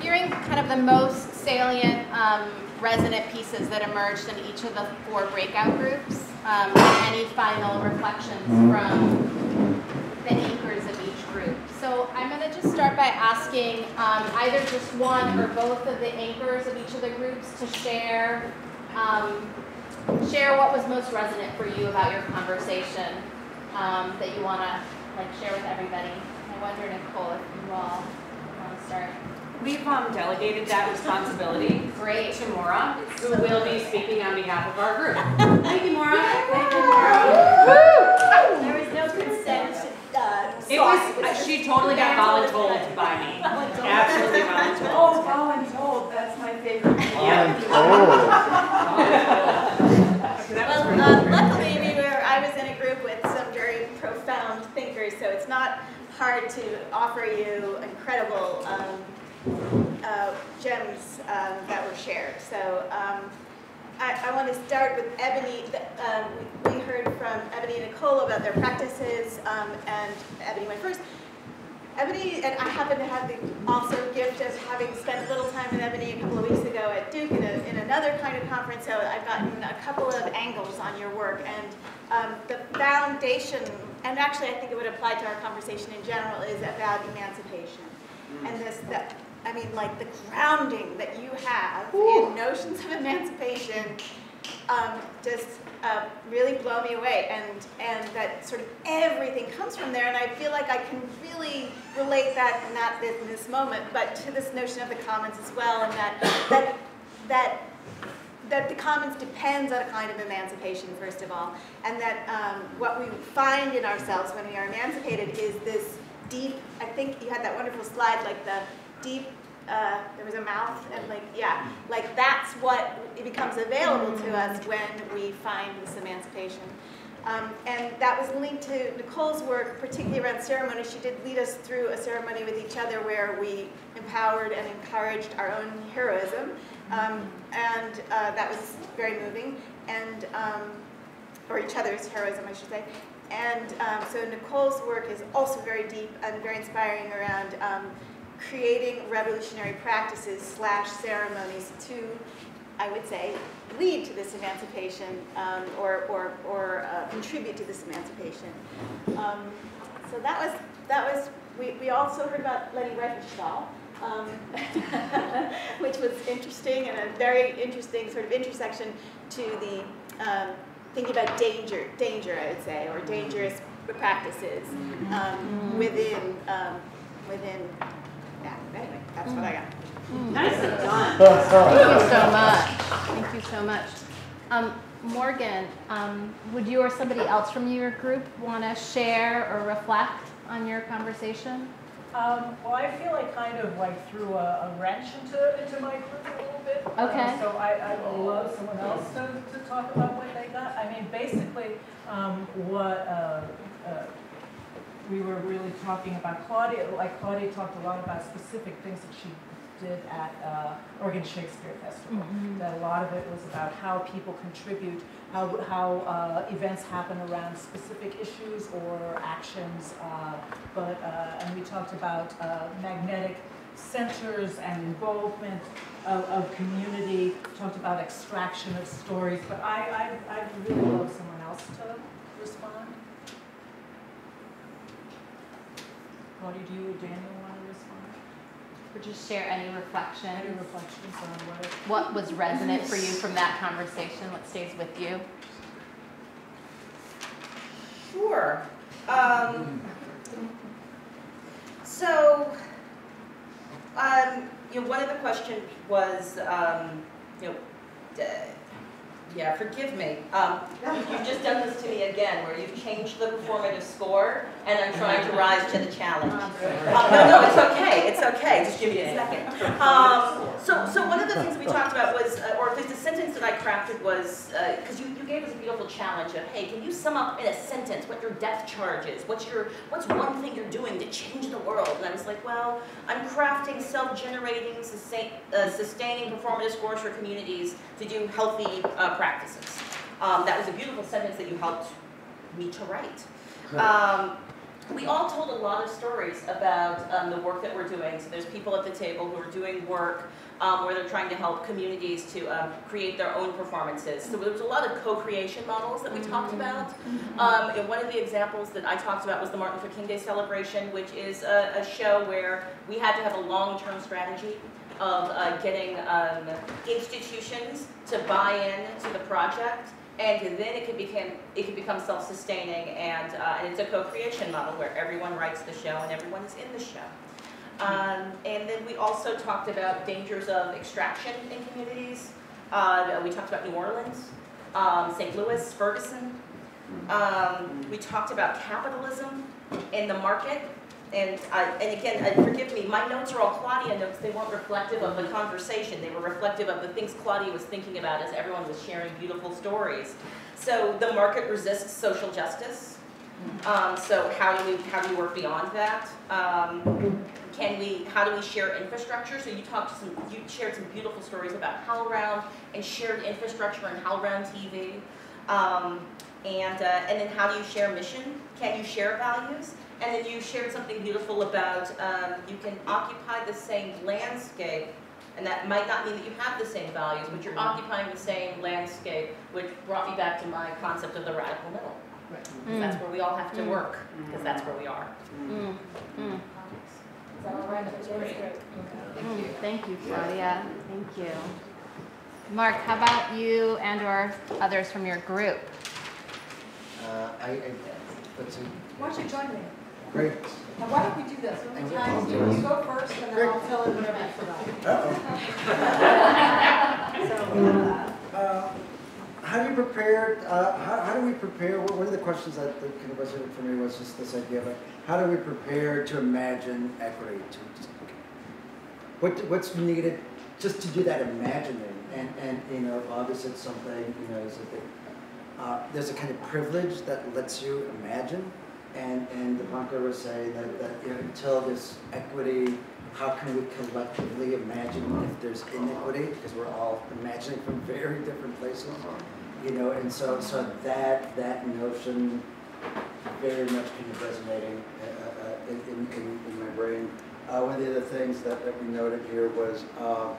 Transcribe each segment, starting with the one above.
hearing kind of the most salient um, resonant pieces that emerged in each of the four breakout groups. Um, any final reflections from the anchors of each group. So I'm going to just start by asking um, either just one or both of the anchors of each of the groups to share um, share what was most resonant for you about your conversation um, that you want to like share with everybody. I wonder, Nicole, if you all want to start. We've um, delegated that responsibility Great. to Maura, who will be speaking on behalf of our group. Thank you, Maura. Thank you, Maura. There was no consent, uh, It was, uh, she totally got voluntold by me. Absolutely voluntold. Oh, voluntold. voluntold, that's my favorite. Yeah. Well, uh, luckily, we were, I was in a group with some very profound thinkers, so it's not hard to offer you incredible um, uh, gems um, that were shared. So um, I, I want to start with Ebony. Um, we, heard from Ebony and Nicole about their practices, um, and Ebony went first. Ebony and I happen to have the also gift of having spent a little time with Ebony a couple of weeks ago at Duke in, a, in another kind of conference. So I've gotten a couple of angles on your work, and um, the foundation, and actually I think it would apply to our conversation in general, is about emancipation, and this that. I mean, like the grounding that you have in notions of emancipation um, just uh, really blow me away, and and that sort of everything comes from there, and I feel like I can really relate that not in this moment, but to this notion of the commons as well, and that that that that the commons depends on a kind of emancipation, first of all, and that um, what we find in ourselves when we are emancipated is this deep. I think you had that wonderful slide, like the deep. Uh, there was a mouth and like yeah, like that's what it becomes available to us when we find this emancipation. Um, and that was linked to Nicole's work, particularly around ceremony. She did lead us through a ceremony with each other where we empowered and encouraged our own heroism. Um, and uh, that was very moving. And, um, or each other's heroism, I should say. And um, so Nicole's work is also very deep and very inspiring around um, creating revolutionary practices slash ceremonies to I would say, lead to this emancipation um, or, or, or uh, contribute to this emancipation. Um, so that was, that was we, we also heard about Leni Riefenstahl, um, which was interesting and a very interesting sort of intersection to the um, thinking about danger, danger I would say, or dangerous practices um, within, um, within, that's what I got. Nicely done. Thank you so much. Thank you so much. Um, Morgan, um, would you or somebody else from your group want to share or reflect on your conversation? Um, well, I feel I kind of like threw a, a wrench into, into my group a little bit. Uh, Okay. So I, I would love someone else to, to talk about what they got. I mean, basically, um, what, uh, uh, we were really talking about Claudia, like Claudia talked a lot about specific things that she did at, uh, Oregon Shakespeare Festival. That a lot of it was about how people contribute, how, how, uh, events happen around specific issues or actions, uh, but, uh, and we talked about, uh, magnetic centers and involvement of, of community, talked about extraction of stories, but I, I, I'd really love someone else to respond. Claudia, do you or Daniel want to respond? Or just share any Any reflections? reflections on what? What was resonant for you from that conversation? What stays with you? Sure. Um, so, um, you know, one of the questions was, um, you know, d- yeah, forgive me. Um, you've just done this to me again, where you've changed the performative score, and I'm trying to rise to the challenge. Uh, no, no, it's okay. It's okay. Just give me a second. Um, so, so one of the things we talked about was, uh, or at least a sentence that I crafted was, because you, you gave us a beautiful challenge of, hey, can you sum up in a sentence what your death charge is? What's your, what's one thing you're doing to change the world? And I was like, well, I'm crafting self-generating, sustain, uh, sustaining performative scores for communities to do healthy uh, practices. Um, that was a beautiful sentence that you helped me to write. Um, we all told a lot of stories about um, the work that we're doing. So there's people at the table who are doing work um, where they're trying to help communities to um, create their own performances. So there was a lot of co-creation models that we talked about. Um, and one of the examples that I talked about was the Martin Luther King Day celebration, which is a, a show where we had to have a long-term strategy of uh, getting um, institutions to buy in to the project and then it could become it could become self-sustaining and uh, and it's a co-creation model where everyone writes the show and everyone is in the show. Um, and then we also talked about dangers of extraction in communities. Uh, we talked about New Orleans, um, St. Louis, Ferguson. Um, we talked about capitalism in the market. And, I, and again, uh, forgive me, my notes are all Claudia notes. They weren't reflective of the conversation. They were reflective of the things Claudia was thinking about as everyone was sharing beautiful stories. So the market resists social justice. Um, so how do we how do we work beyond that? Um, can we how do we share infrastructure? So you talked some you shared some beautiful stories about HowlRound and shared infrastructure and HowlRound TV. Um, and uh, and then how do you share mission? Can you share values? And then you shared something beautiful about um, you can occupy the same landscape, and that might not mean that you have the same values, but you're occupying the same landscape, which brought me back to my concept of the radical middle. Mm. That's where we all have to Mm. work, because that's where we are. Mm, mm, Is that all right? That was great. mm. Thank you, Claudia. Thank you. Mark, how about you and or others from your group? Uh, I, I, let's Why don't you join me? Great. Now, why don't we do this? How many times do you go first, and then I'll fill in whatever I forgot. So, Uh, How do you prepare, uh, how, how do we prepare, one of the questions that that kind of resonated for me was just this idea of like, how do we prepare to imagine equity? To just- What, what's needed just to do that imagining? And, and, you know, obviously it's something, you know, is a big, uh, there's a kind of privilege that lets you imagine. And, and the Bunker was saying that, that, you know, until there's equity, how can we collectively imagine if there's inequity? Because we're all imagining from very different places, you know, and so, so that, that notion very much kind of resonating uh, uh, in, in, in- in my brain. Uh, one of the other things that, that we noted here was, uh,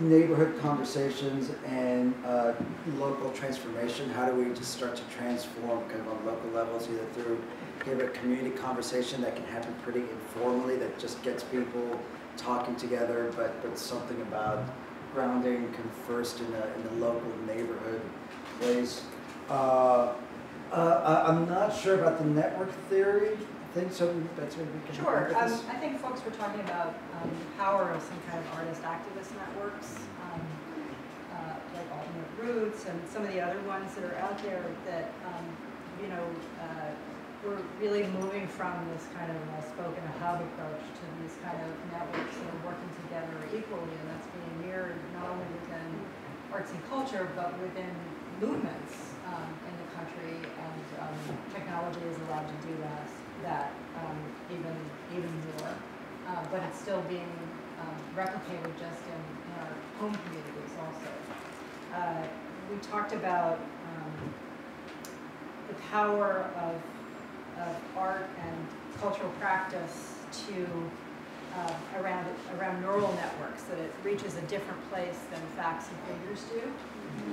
neighborhood conversations and, uh, local transformation. How do we just start to transform kind of on local levels, either through of a community conversation that can happen pretty informally, that just gets people talking together, but, but something about grounding first in a, in a local neighborhood place. Uh, uh, I- I'm not sure about the network theory thing, so that's maybe we can. Sure, um. I think folks were talking about um, the power of some kind of artist activist networks, um, uh, like Alternate Roots and some of the other ones that are out there that, um, you know, uh, we're really moving from this kind of uh, spoken hub approach to these kind of networks that are working together equally, and that's being mirrored not only within arts and culture, but within movements um, in the country, and um, technology is allowed to do that, that um, even, even more. Uh, But it's still being um, replicated just in, in our home communities also. Uh, We talked about um, the power of, of art and cultural practice to, uh, around, around neural networks, that it reaches a different place than facts and figures do.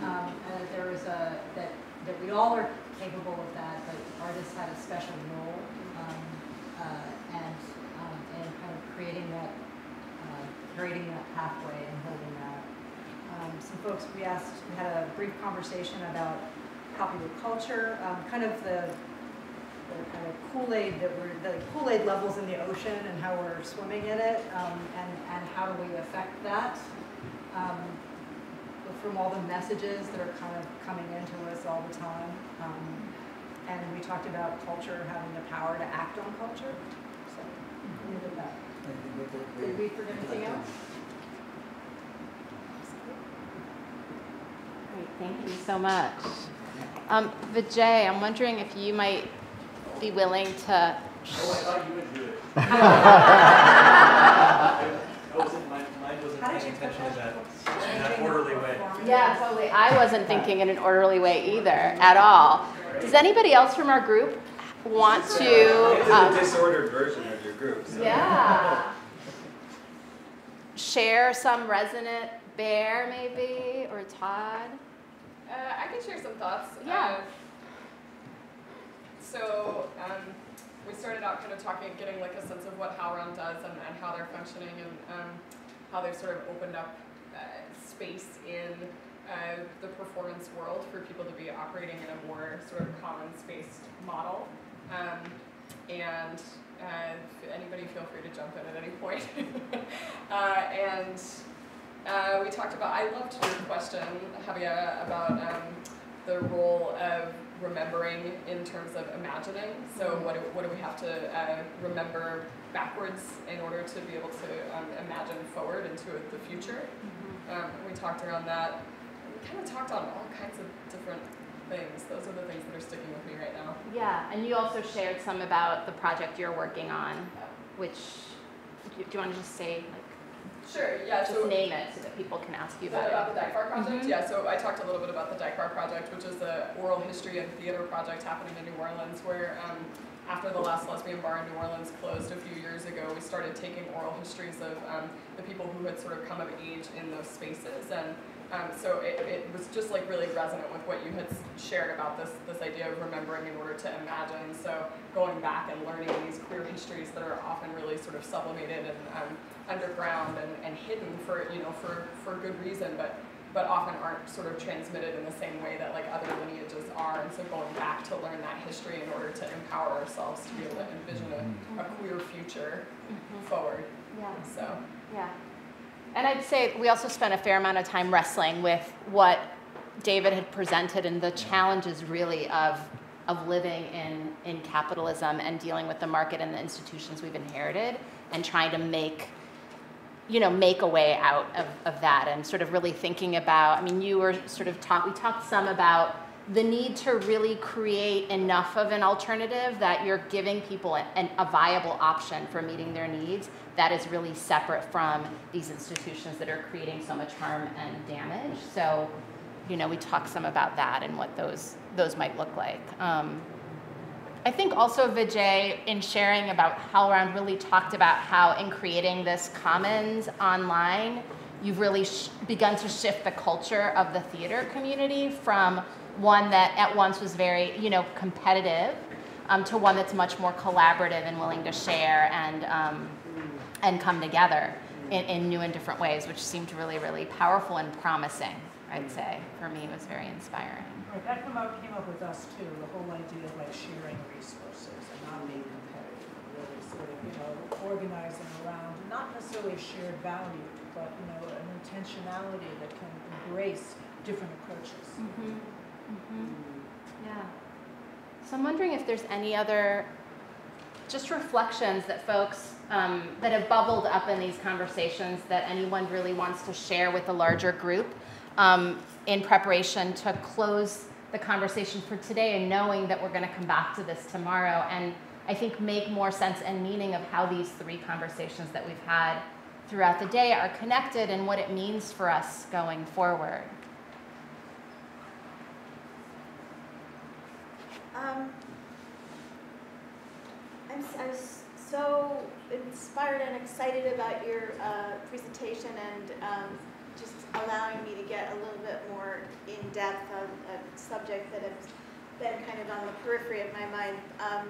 Um, and that there is a, that, that we all are capable of that, but artists had a special role, um, uh, and, um, and kind of creating that, uh, creating that pathway and holding that. Um, some folks, we asked, we had a brief conversation about popular culture, um, kind of the, the kind of Kool-Aid that we're, the Kool-Aid levels in the ocean and how we're swimming in it, um, and, and how do we affect that? Um, from all the messages that are kind of coming into us all the time. Um, and we talked about culture having the power to act on culture. So, we did that. Did we forget anything else? Great, thank you so much. Um, Vijay, I'm wondering if you might be willing to, Oh, I thought you would do it. I wasn't, my mind wasn't paying attention to that, in that orderly way. yeah, totally. I wasn't thinking in an orderly way either, at all. Does anybody else from our group want to. This is a um, disordered version of your group, so. Yeah. Share some resonant bear, maybe, or Todd. Uh, I can share some thoughts. Yeah. Uh, so um, we started out kind of talking, getting like a sense of what HowlRound does and, and how they're functioning and um, how they've sort of opened up uh, space in uh, the performance world for people to be operating in a more sort of commons-based model. Um, and uh, anybody feel free to jump in at any point. uh, and uh, we talked about, I loved your question, Javier, about um, the role of remembering in terms of imagining. So what do, what do we have to uh, remember backwards in order to be able to um, imagine forward into the future? Um, we talked around that. We kind of talked on all kinds of different things. Those are the things that are sticking with me right now. Yeah, and you also shared some about the project you're working on, which, do you, do you want to just say, Sure, yeah. just so name it so that people can ask you Is that about about it? the Dykbar project? Mhm. Yeah, so I talked a little bit about the Dykbar project, which is the oral history and theater project happening in New Orleans, where um, after the last lesbian bar in New Orleans closed a few years ago, we started taking oral histories of um, the people who had sort of come of age in those spaces. And um, so it, it was just like really resonant with what you had shared about this, this idea of remembering in order to imagine. So going back and learning these queer histories that are often really sort of sublimated and um, underground and, and hidden for, you know, for, for good reason, but but often aren't sort of transmitted in the same way that like other lineages are. And so going back to learn that history in order to empower ourselves to be able to envision a, mm-hmm. a queer future mm-hmm. forward. Yeah. So Yeah. And I'd say we also spent a fair amount of time wrestling with what David had presented and the challenges really of of living in in capitalism and dealing with the market and the institutions we've inherited and trying to make you know make a way out of, of that and sort of really thinking about i mean you were sort of talk we talked some about the need to really create enough of an alternative that you're giving people an, a viable option for meeting their needs that is really separate from these institutions that are creating so much harm and damage. So you know we talked some about that and what those those might look like. Um, I think also Vijay, in sharing about HowlRound, really talked about how in creating this commons online, you've really begun to shift the culture of the theater community from one that at once was very, you know, competitive, um, to one that's much more collaborative and willing to share and um, and come together in, in new and different ways, which seemed really, really powerful and promising. I'd say for me, it was very inspiring. Right, that come up, came up with us too, the whole idea of like sharing resources and not being competitive, really sort of, you know, organizing around, not necessarily a shared value, but, you know, an intentionality that can embrace different approaches. Mm-hmm. Mm-hmm. Yeah. So I'm wondering if there's any other just reflections that folks um, that have bubbled up in these conversations that anyone really wants to share with the larger group um, in preparation to close the conversation for today and knowing that we're going to come back to this tomorrow and I think make more sense and meaning of how these three conversations that we've had throughout the day are connected and what it means for us going forward. Um, I'm, s- I was so inspired and excited about your uh, presentation and um, allowing me to get a little bit more in depth on a subject that has been kind of on the periphery of my mind. Um,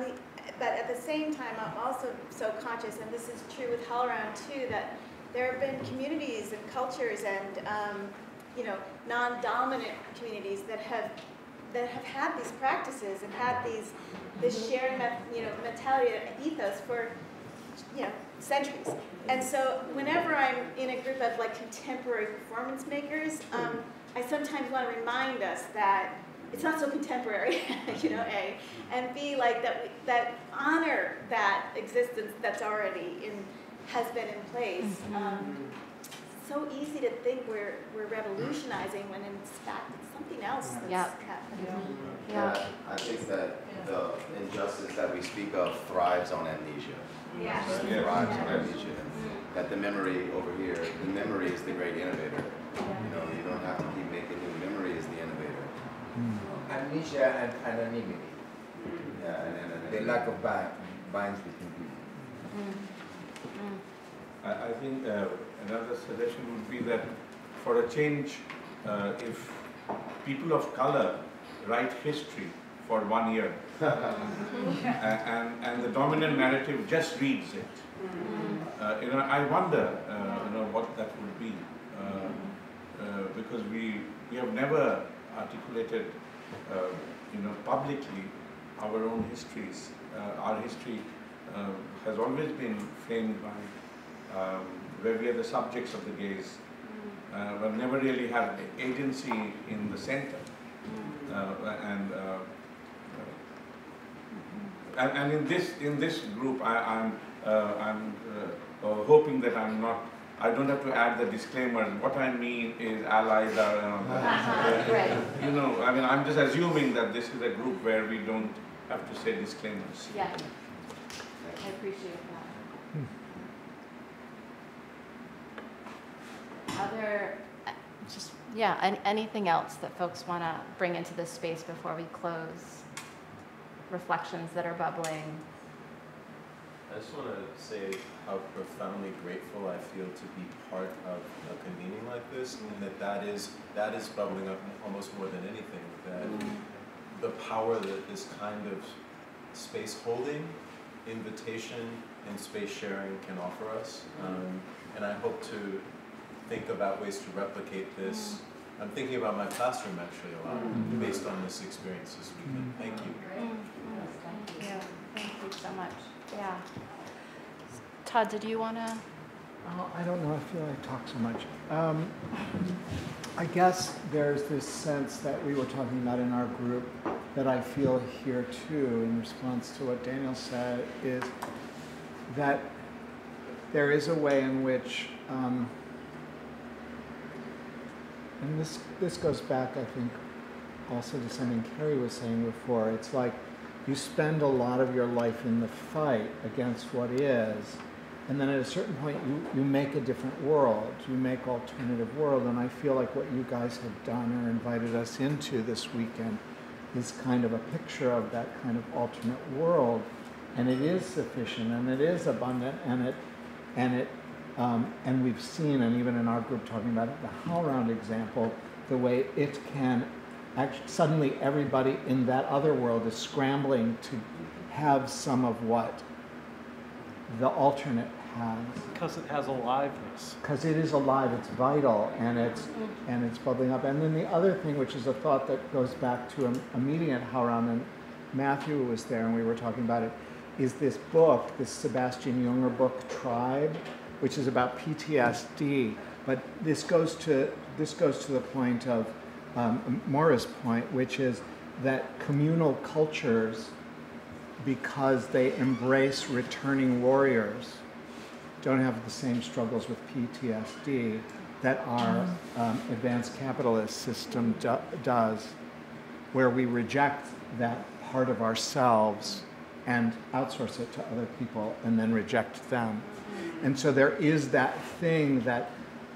the, but at the same time, I'm also so conscious, and this is true with HowlRound too, that there have been communities and cultures and um, you know non-dominant communities that have that have had these practices and had these this shared you know mentality ethos for you know centuries. And so whenever I'm in a group of like contemporary performance makers, um, I sometimes want to remind us that it's not so contemporary, you know, A, and B, like that we, that honor that existence that's already in has been in place. Um, so easy to think we're we're revolutionizing when in fact it's something else that's Yep. happening. Yeah. I think that the injustice that we speak of thrives on amnesia. Yeah. It thrives on amnesia. That the memory over here, the memory is the great innovator. You know, you don't have to keep making new memory is the innovator. Amnesia and anonymity. Yeah, and, and, and. the lack of bind, binds between people. I, I think uh, another suggestion would be that for a change, uh, if people of color write history for one year, and, and the dominant narrative just reads it, uh, you know, I wonder, uh, you know, what that would be. Uh, uh, because we, we have never articulated, uh, you know, publicly our own histories. Uh, our history has always been framed by um, where we are the subjects of the gaze, uh, but never really had agency in the center. Uh, and, uh, and and in this in this group, I, I'm uh, I'm uh, uh, hoping that I'm not. I don't have to add the disclaimer. What I mean is allies are. Uh, right. You know, I mean, I'm just assuming that this is a group where we don't have to say disclaimers. Yeah, I appreciate that. Other, just, yeah, an- anything else that folks want to bring into this space before we close? Reflections that are bubbling? I just want to say how profoundly grateful I feel to be part of a convening like this, and that that is that is bubbling up almost more than anything. That the power that this kind of space holding, invitation, and space sharing can offer us, um, and I hope to think about ways to replicate this. I'm thinking about my classroom actually a lot, based on this experience this weekend. Thank you. Thank you, thank you so much, yeah. Todd, did you want to? Oh, I don't know, I feel I talk so much. Um, I guess there's this sense that we were talking about in our group that I feel here too, in response to what Daniel said, is that there is a way in which, um, and this, this goes back, I think, also to something Carrie was saying before. It's like you spend a lot of your life in the fight against what is, and then at a certain point you, you make a different world. You make alternative world, and I feel like what you guys have done or invited us into this weekend is kind of a picture of that kind of alternate world, and it is sufficient, and it is abundant, and it, and it, um, and we've seen, and even in our group talking about it, the HowlRound example, the way it can actually suddenly everybody in that other world is scrambling to have some of what the alternate has. Because it has aliveness. because it is alive it's vital and it's and it's bubbling up. And then the other thing which is a thought that goes back to a, a meeting at HowlRound and Matthew was there and we were talking about it is this book this Sebastian Junger book Tribe which is about PTSD but this goes to this goes to the point of um, point which is that communal cultures because they embrace returning warriors don't have the same struggles with PTSD that our um, advanced capitalist system do- does, where we reject that part of ourselves and outsource it to other people and then reject them. And so there is that thing that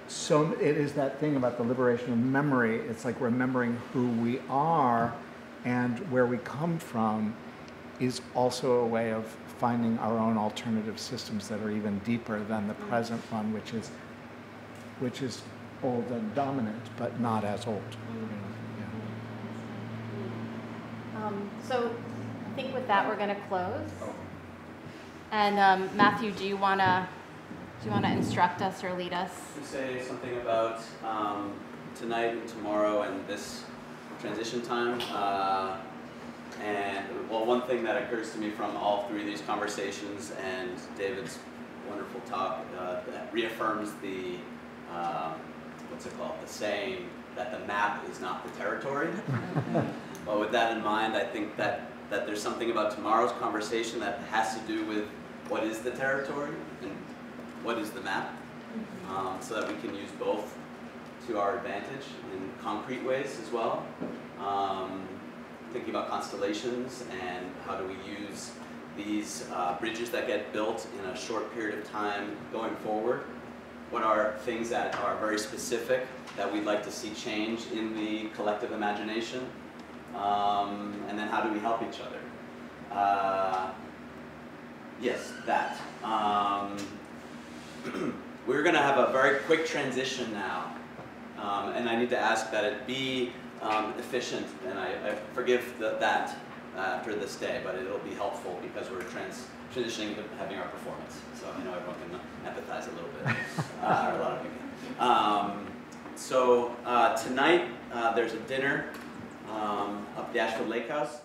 so it is that thing about the liberation of memory. It's like remembering who we are and where we come from is also a way of finding our own alternative systems that are even deeper than the present one, which is which is old and dominant, but not as old. Um, So I think with that, we're going to close. And um, Matthew, do you want to, do you want to instruct us or lead us? To say something about um, tonight and tomorrow and this transition time. Uh, and well, one thing that occurs to me from all three of these conversations and David's wonderful talk uh, that reaffirms the um, what's it called? The saying that the map is not the territory. well, with that in mind, I think that that there's something about tomorrow's conversation that has to do with what is the territory and what is the map, um, so that we can use both to our advantage in concrete ways as well. Um, thinking about constellations and how do we use these uh, bridges that get built in a short period of time going forward. What are things that are very specific that we'd like to see change in the collective imagination? Um, and then how do we help each other? Uh, yes, that. Um, we're going to have a very quick transition now, um, and I need to ask that it be um, efficient, and I, I forgive the, that after this day, but it'll be helpful because we're trans transitioning to having our performance. So I know everyone can empathize a little bit, uh, or a lot of you can. Um, so uh, tonight uh, there's a dinner um, up the Ashfield Lake House.